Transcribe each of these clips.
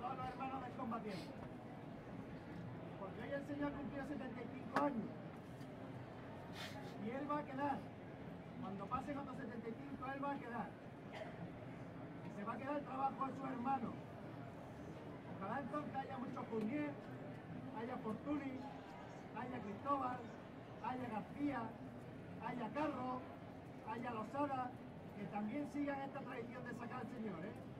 todos los hermanos del combatiente. Porque hoy el Señor cumplió 75 años. Y Él va a quedar. Cuando pasen otros 75, Él va a quedar. Y se va a quedar el trabajo de sus hermanos. Ojalá entonces haya muchos Fournier, haya Fortuny, haya Cristóbal, haya García, haya Carro, haya Losada, que también sigan esta tradición de sacar al Señor. ¿eh?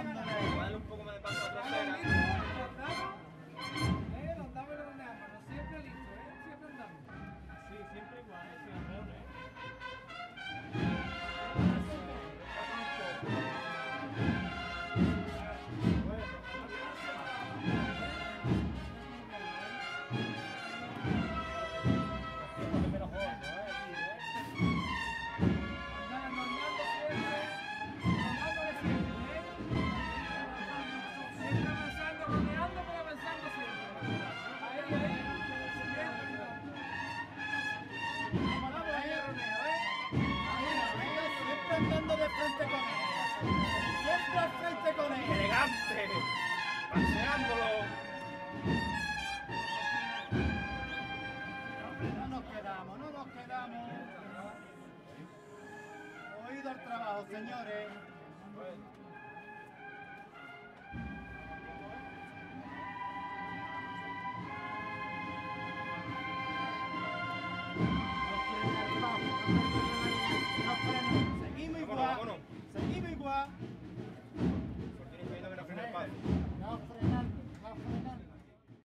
Siempre andando de frente con él. Siempre al frente con él. ¡Elegante! ¡Paseándolo! No nos quedamos, no nos quedamos. Oído el trabajo, señores.